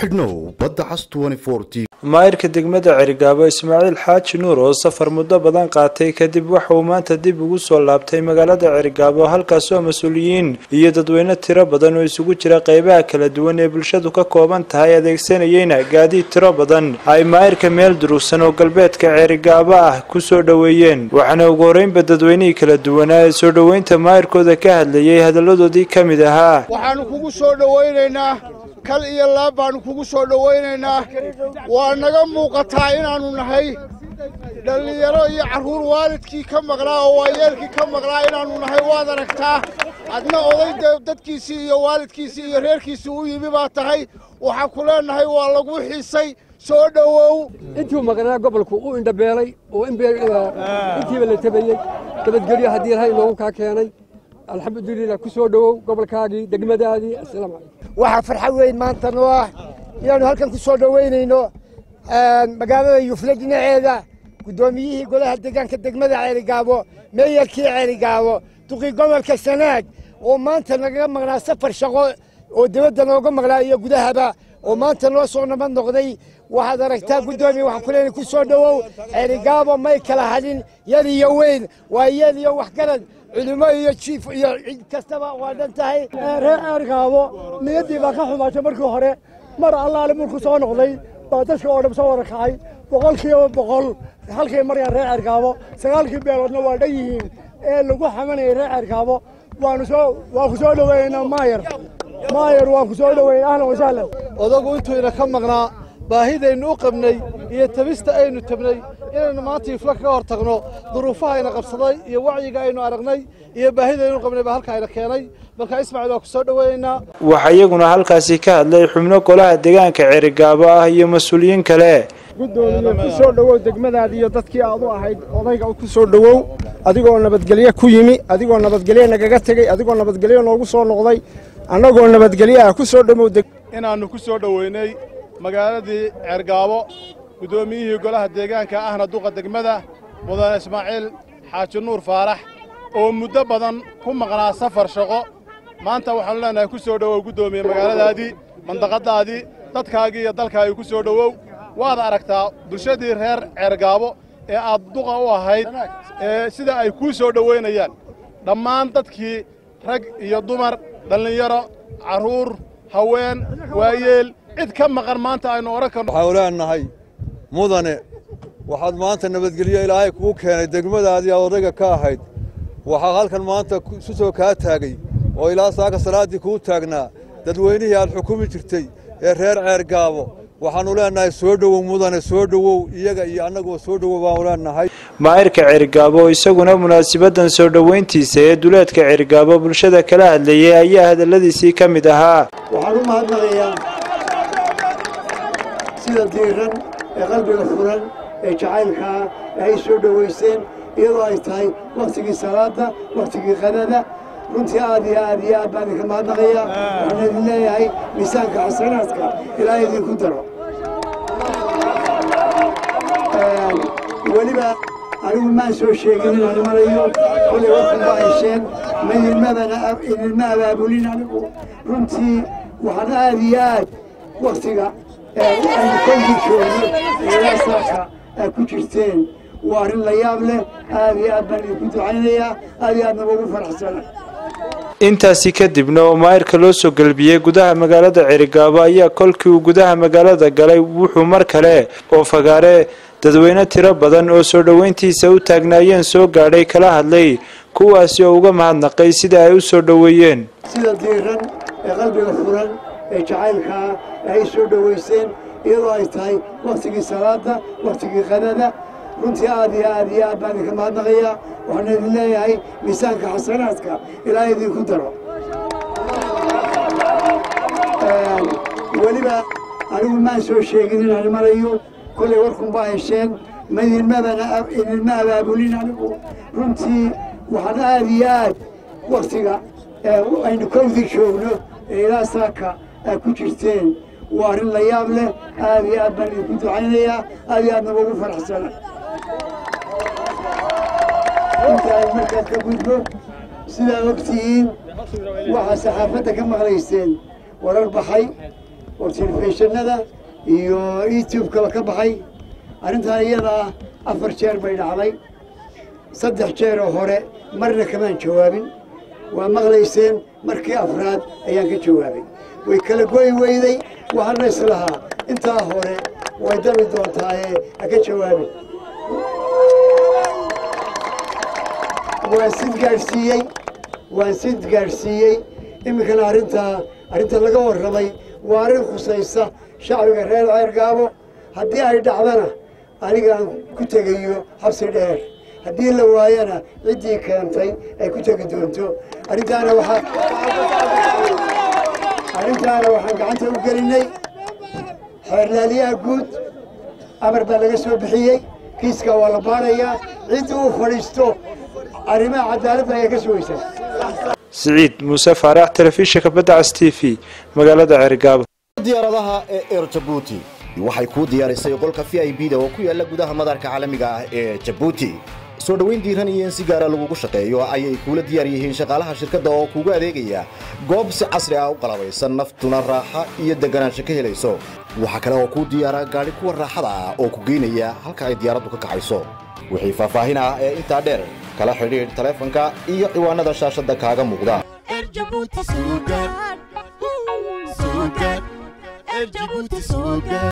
xidhnow badda cas t. Maayirka degmada cerigaabo ismaaciil xaaji nuur oo safar muddo badan qaatay kadib waxa uu maanta dib ugu soo laabtay magaalada cerigaabo halkaasoo mas'uuliyiin iyo dadweyne tiro badan oo isugu jira qeybaha kala duwan ee bulshadu ka kooban tahay adeegsanayeyna gaadiid tiro badan. Ay maayirka meel durugsan oo galbeedka cerigaabo ah ku soo dhoweeyeen. Waxaana ugu horreynba dadweynihii kala duwanaa ee soo dhoweynta maayirkooda ka hadlayay hadalladoodii ka mid ahaa kal iyo laab baannu kugu soo dhowaynaynaa waa naga muuqataa inaannu nahay dhallinyaro iyo carruur waalidkii ka maqnaa oo waayeelkii ka maqnaa inaannu nahay waad aragtaa adna oday dadkiisii iyo waalidkiisii iyo reerkiisii u yimi baa tahay. Waxaan ku leennahay waa lagu xiisay soo dhowow. Intuu maqnaa gobolku u indhabeelay oo intiiba la tabayey nabadgelyo haddii ilahay inoogu kaa keenay alxamdulilah ku soo dhowow gobolkaagii degmadaadii assalaamu calaykum waxaa farxad weyn maanta noo ah. Inaannu halkan ku soo dhowaynayno magaalada yufle dhinaceeda guddoomiyihii golaha deegaanka degmada ceerigaabo meeyarkii ceerigaabo duqii gobolka sanaag oo maanta nagaga maqnaa safar shaqo oo dibadda nooga maqnaa iyo gudahaba oo maanta noo soo nabad noqday. Waxaad aragtaa guddoomiya waxaan ku leenahay ku soo dhowow ceerigaabo may kala hadhin yar iyo weyn. Waa yeel iyo waxgarad culimo iyo jiif iyo cid kastaba waa dhan tahay. Reer ceergaabo niyaddii baa ka xumaatay markii hore mar allaale markuu soo noqday baa dadka oo dham soo wada kacay. Boqolkiiba boqol halkay marayaan reer ceergaabo sagaalkii beeloodna waa dhan yihiin. Ee lagu xamanayay reer ceergaabo waanu soo waan ku soo dhoweeynaa maayar maayar waan ku soo dhoweyn ahlan wasahlan odagu intuuna ka maqnaa baahidaynu u qabnay iyo tabista aynu tabnay inaynu maanta ifla kaga hor tagno duruufahayna qabsaday iyo wacyiga aynu aragnay iyo baahidaynu u qabnay baa halkaayna keenay. Marka ismaaciil waa ku soo dhoweynaynaa waxaa iyaguna halkaasi ka hadlay xubno golaha deegaanka cerigaabo ah iyo mas'uuliyiin kale. Guddoomiye ku soo dhowow degmadaadi iyo dadkii aad u ahayd odayga ku soo dhowow adigoo nabadgelye ku yimi adigoo nabadgelye nagaga tegey adigoo nabadgelye noogu soo noqday annagoo nabadgelye ah ku soo dhowow inaannu ku soo dhoweynay magaaladii ceergaabo guddoomiyihii golaha deegaanka ahna duqa degmada mudane ismaaciil xaaji nuur faarax oo muddo badan ku maqnaa safar shaqo. Maanta waxaannu leennahay ku soo dhowow guddoomiye magaaladaadii mandaqaddaadii dadkaagii iyo dalkaagii ku soo dhowow. Waad aragtaa bulshadii reer ceergaabo ee aad duqa u ahayd ee sida ay kuu soo dhowaynayaan dhammaan dadkii rag iyo dumar dhallinyaro carruur haween waayeel cid ka maqan maanta aynu odhan karno. Waxaanu leennahay mudane waxaad maanta nabadgelyo ilaahay kugu keenay degmadaadii aad odayga ka ahayd. Waxaa halkan maanta isu soo kaa taagay oo ilaa saaka salaaddii kuu taagnaa dadweynihii aad xukumi jirtay ee reer ceergaabo waxaannu leennahay soo dhowow mudane soo dhowow iyaga iyo annaguba soo dhowow baanu leennahay maayirka cerigaabo oo isaguna munaasibadan soo dhoweyntiisa ee duleedka cerigaabo bulshada kala hadlayay ayaa hadalladiisii ka mid ahaa. Waxaan u mahadnaqayaa sida diiran ee qalbiga furan ee jacaylkaa ee ay soo dhowayseen iyadoo ay tahay wakhtigii salaadda wakhtigii qadada. Runtii aad iyo aad iyo aad baan idinka mahadnaqayaa. Waxaan idin leeyahay miisaanka xasanaadka ilaa idinku daro. Weliba anigu maan soo sheegin inaan marayo. Kolay warkunba hesheen ma idinma abaabulin anigu. Runtii waxaan aad iyo aad wakhtiga aynu kolkii joogno ilaa saaka aad ku jirteen waa arrin la yaab leh aad iyo aad baan idinku ducaynayaa aad iyo aadna ugu faraxsana intaasi kadibna oo maayirka loo soo gelbiyey gudaha magaalada cerigaabo ayaa kolkii uu gudaha magaalada galay wuxuu mar kale oo fagaare dadweyne tiro badan oo soo dhoweyntiisa u taagnaayeen soo gaadhay kala hadlay kuwaasi oo uga mahadnaqay sida ay u soo dhoweeyeen sida diiran ee qalbiga furan ee jacaylkaa ay soo dhowayseen iyadoo ay tahay wakhtigii salaadda wakhtigii qadada. Runtii aad iyo aad iyo aad baan idinka mahadnaqayaa waxaan idin leeyahay miisaanka xasanaadka ilaa idinku daro. Weliba anigu maan soo sheegin inaan marayo kollay warkunba hesheen ma idinma abaabulin anigu. Runtii waxaan aad iyo aad wakhtiga aynu kowdii joogno ee ilaa saaka aad ku jirteen. Waa arrin la yaab leh. Aad iyo aad baan idinku ducaynayaa. Aad iyo aadna ugu faraxsana intaan markaad ka gudbo sidaa ogtihiin waxaa saxaafadda ka maqlayseen. Warar baxay oo telefishinada iyo youtube-kaba ka baxay. Arrintaa iyada ah afar jeer bay dhacday. Saddex jeer oo hore marna kamaan jawaabin. Waa maqlayseen markii afraad ayaan ka jawaabay. Way kala goy weyday waxaana islahaa intaa hore way dabi doontaaye ha ka jawaabin waan sid gaadhsiiyey waan sid gaadhsiiyey iminkana arrintaa arrinta laga warramay waa arrin khusaysa. Shacbiga reer ceergaabo haddii ay dhacdana anigaan ku tegayo xabsi dheer haddii la waayana ciddii keentay ay ku tegi doonto. Arrintaana waxaa arrintaana waxaan gacanta u gelinay. Xeerlaaliyaha guud amar baa laga soo bixiyey. Kiiska waa la baarayaa. Ciddii uu fadhiisto arrimaha cadaaladda ayaa ka sugaysaa siciid muuse faarax telefishinka badda cas t v magaalada ceerigaabo diyaaradaha ee air jabuuti waxay kuu diyaarisay qolka v i b da oo ku yaalla gudaha madarka caalamiga ah ee jabuuti soo dhoweyn diiran iyo in si gaara lagugu shaqeeyo ayay kuula diyaar yihiin shaqaalaha shirkadda oo kuugu adeegaya goob si casri ah u qalabaysan naftuna raaxa iyo deganaansho ka helayso. Waxaa kale oo kuu diyaara gaadhi kuwa raaxada ah oo ku geynaya halka ay diyaaraddu ka kacayso. Wixii faahfaahin ah ee intaa dheer kala xidhiidh taleefanka iyo ciwaanada shaashadda kaaga muuqda